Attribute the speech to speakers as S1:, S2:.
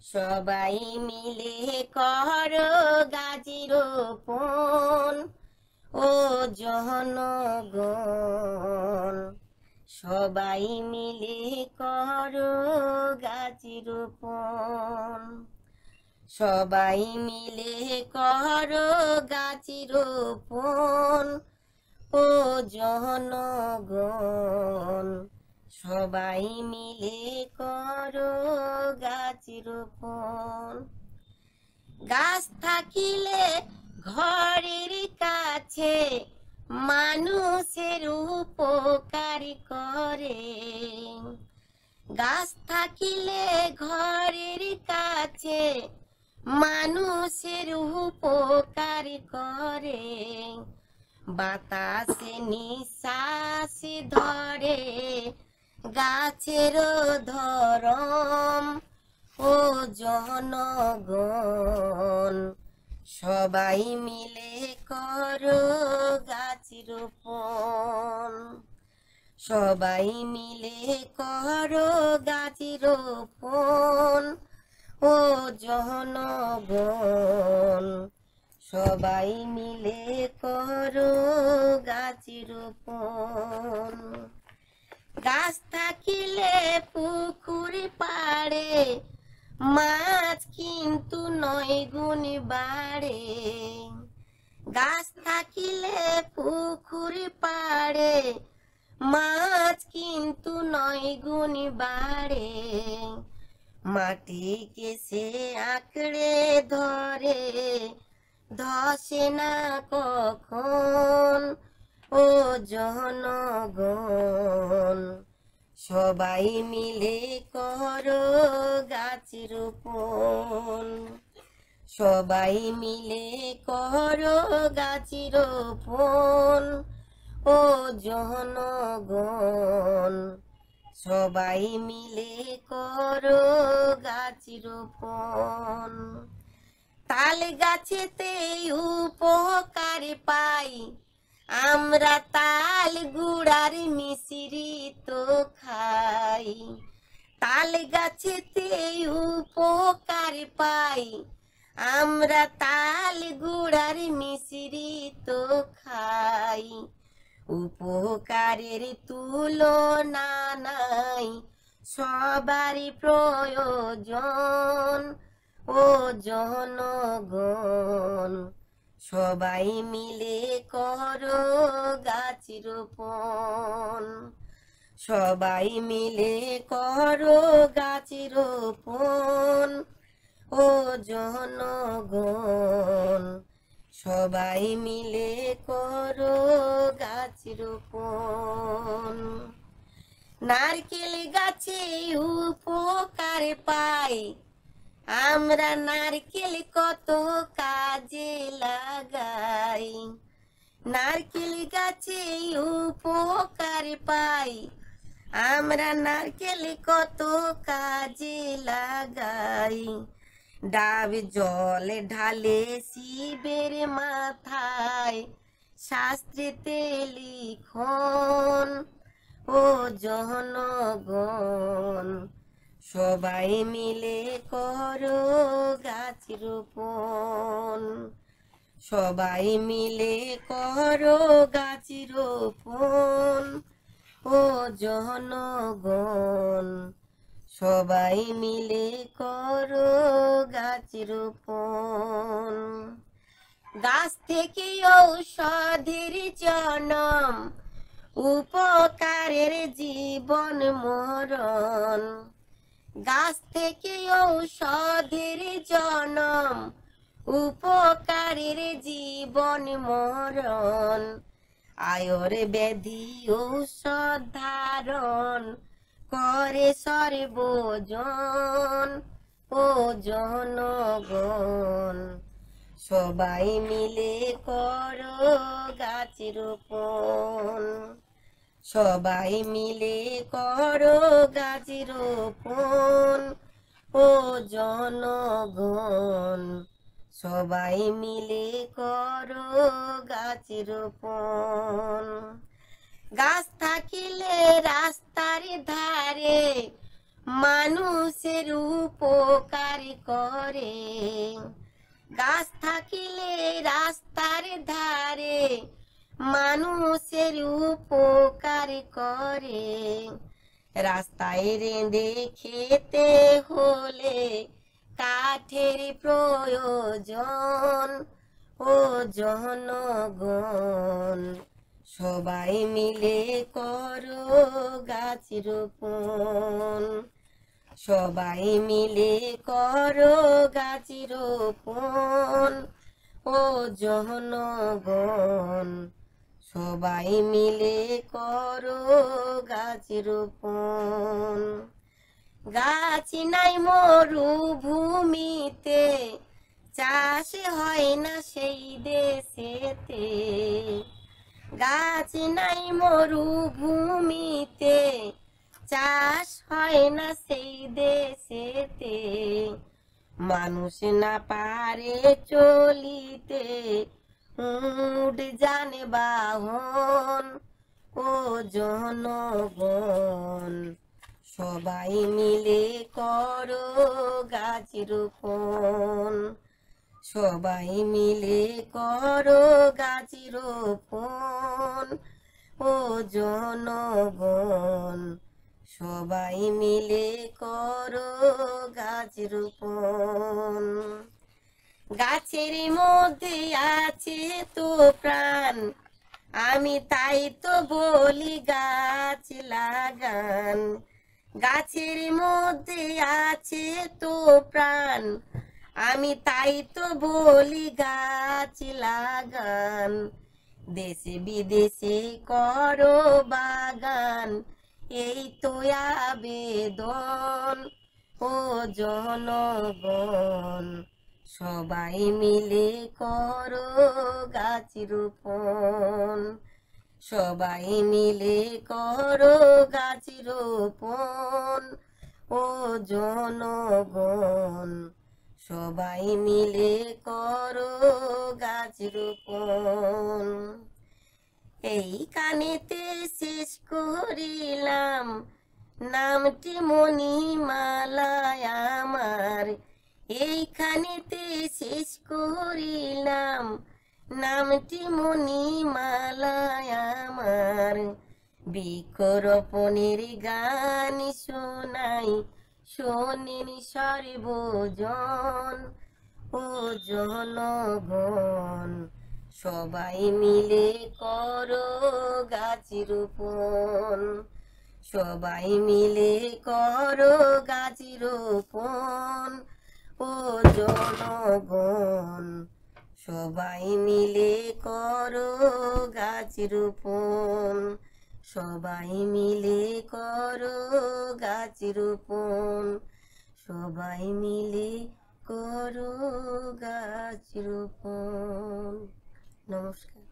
S1: সবাই মিলে কর গাছি রোপণ ও জনগণ। সবাই মিলে কর গাছি রোপণ সবাই মিলে কর গাছি রোপণ ও জনগণ। সবাই মিলে করো গাছ রোপণ। গাছ থাকিলে ঘরের কাছে মানুষের উপকার করে। গাছ থাকিলে ঘরের কাছে মানুষের উপকার করে। বাতাসে নিঃশ্বাস ধরে গাছের ধরম ও জনগণ। সবাই মিলে করো গাছ রোপণ। সবাই মিলে করো গাছ রোপণ ও জনগণ। সবাই মিলে করো গাছ রোপণ। গাছ থাকিলে পুকুর পাড়ে, মাছ কিন্তু নয় গুণ বাড়ে। গাছ থাকিলে পুকুর পাড়ে, মাছ কিন্তু নয় গুণ বাড়ে। মাটিকে সে আঁকড়ে ধরে, ধসে না কখন? ও জনগণ, সবাই মিলে করো গাছ রোপণ সবাই মিলে করো গাছ রোপণ ও জনগণ, সবাই মিলে করো গাছ রোপণ তাল গাছেতে উপকার পাই আমরা তাল গুড়ার মিশ্রি তো খাই। তাল গাছেতে উপকার পাই। আমরা তাল গুড়ার তো খাই। উপকারের তুলনা নাই, সবারই প্রয়োজন ও জনগণ। সবাই মিলে করো গাছ রোপণ। সবাই মিলে করো গাছ রোপণ ও জনগণ। সবাই মিলে করো গাছ রোপণ। নারকেল গাছে উপকার পাই আমরা নারকেল কত কাজে লাগাই। নারকেল গাছে উপকার পাই। আমরা নারকেল কত কাজে লাগাই। ডাব জল ঢালে শিবের মাথায় শাস্ত্রেতে লিখন, ও জনগণ। সবাই মিলে করো গাছ রোপণ। সবাই মিলে করো গাছ রোপণ ও জনগণ। সবাই মিলে করো গাছ রোপণ। গাছ থেকে ঔষধের জনম, উপকারের জীবন মরণ। গাছ থেকে ঔষধের জনম, উপকারের জীবন মরণ, আয়র ব্যাধি ঔষধ ধারণ করে সর্বজন, ও জনগণ। সবাই মিলে করো গাছ রোপণ। সবাই মিলে করো গাছ রোপণ ও জনগণ। সবাই মিলে করো গাছ রোপণ। গাছ থাকিলে রাস্তার ধারে মানুষের উপকার করে। গাছ থাকিলে রাস্তার ধারে মানুষের উপকার করে। রাস্তায় রেঁধে খেতে হলে কাঠের প্রয়োজন ও জনগণ। সবাই মিলে করো গাছ রোপণ। সবাই মিলে করো গাছ রোপণ ও জনগণ। সবাই মিলে করো গাছ রোপণ। গাছ নাই মরুভূমিতে, চাষ হয় না সেই দেশেতে। গাছ নাই মরুভূমিতে, চাষ হয় না সেই দেশেতে। মানুষ না পারে চলিতে উঠ জানে বাহন ও জনগণ। সবাই মিলে করো গাছ রোপণ। সবাই মিলে করো গাছ রোপণ ও জনগণ। সবাই মিলে করো গাছ রোপণ। গাছের মধ্যে আছে তো প্রাণ। আমি তাই তো বলি গাছ লাগান। গাছের মধ্যে আছে তো প্রাণ। আমি তাই তো বলি গাছ লাগান। দেশে বিদেশে করো বাগান। এই তো আবেদন ও জনগণ। সবাই মিলে করো গাছ রোপণ। সবাই মিলে করো গাছ রোপণ ও জনগণ। সবাই মিলে করো গাছ রোপণ। এই কানেতে শেষ করিলাম। নামটি মণিমালায় আমার। এইখানেতে শেষ করিলাম নামটি মণিমালায় আমার। বৃক্ষরোপণের গান শোনাই শোনেন সর্বজন ও জনগণ। সবাই মিলে করো গাছ রোপণ। সবাই মিলে করো গাছ রোপণ। জনগণ, সবাই মিলে করো গাছ রোপণ। সবাই মিলে করো গাছ রোপণ। সবাই মিলে করো গাছ রোপণ। নমস্কার।